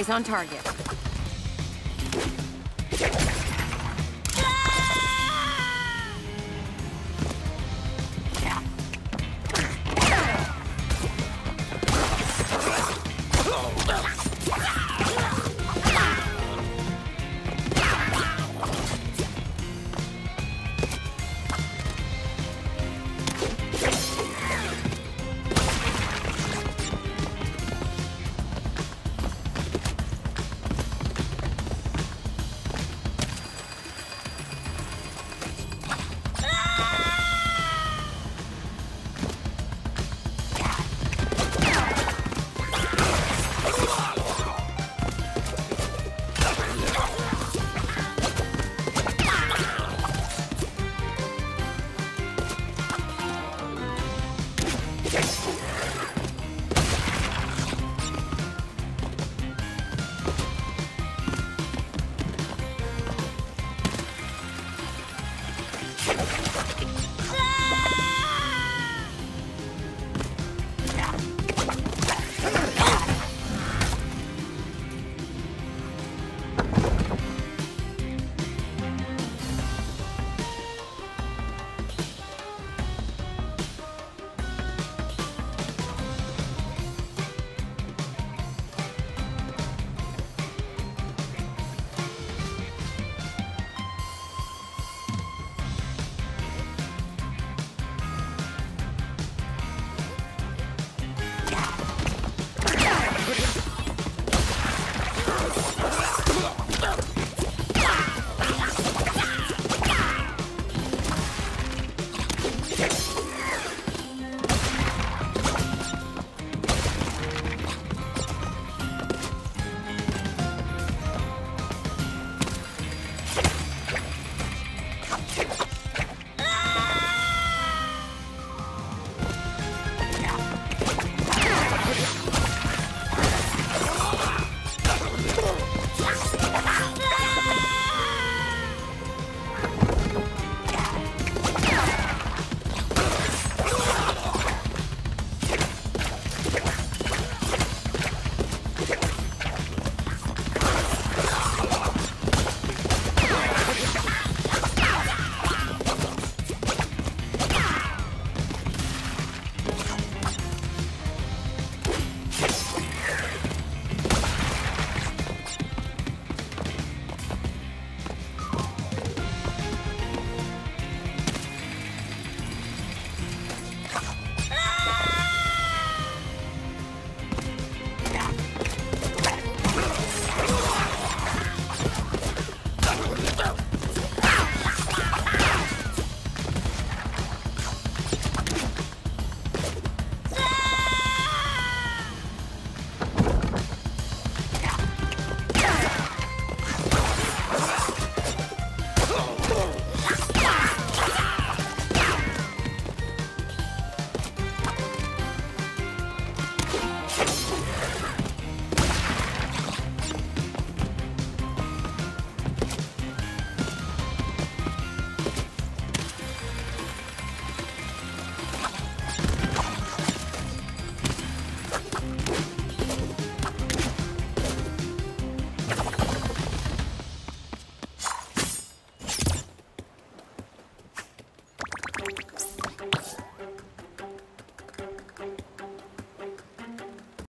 Eyes on target.